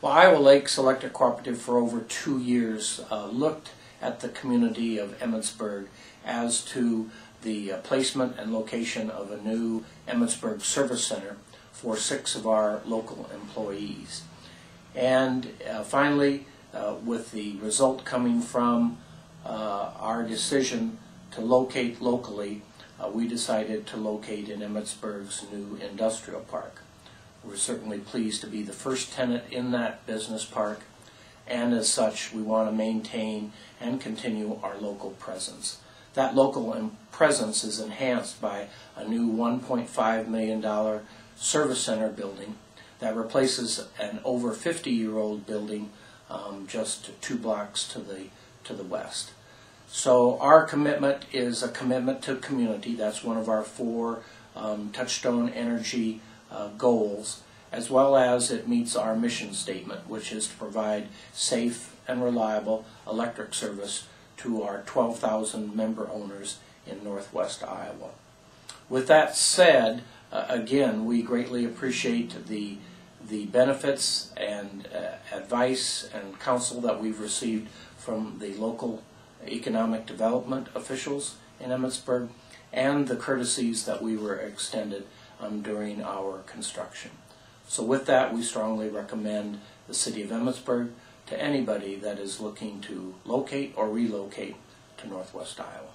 Well, Iowa Lakes Electric Cooperative for over two years uh, looked at the community of Emmetsburg as to the uh, placement and location of a new Emmetsburg Service Center for six of our local employees. And uh, finally, uh, with the result coming from uh, our decision to locate locally, uh, we decided to locate in Emmetsburg's new industrial park. We're certainly pleased to be the first tenant in that business park, and as such, we want to maintain and continue our local presence. That local presence is enhanced by a new $1.5 million service center building that replaces an over 50-year-old building um, just two blocks to the to the west. So our commitment is a commitment to community. That's one of our four um, touchstone energy uh, goals, as well as it meets our mission statement, which is to provide safe and reliable electric service to our 12,000 member owners in northwest Iowa. With that said, uh, again, we greatly appreciate the the benefits and uh, advice and counsel that we've received from the local economic development officials in Emmetsburg and the courtesies that we were extended um, during our construction. So with that, we strongly recommend the City of Emmetsburg to anybody that is looking to locate or relocate to Northwest Iowa.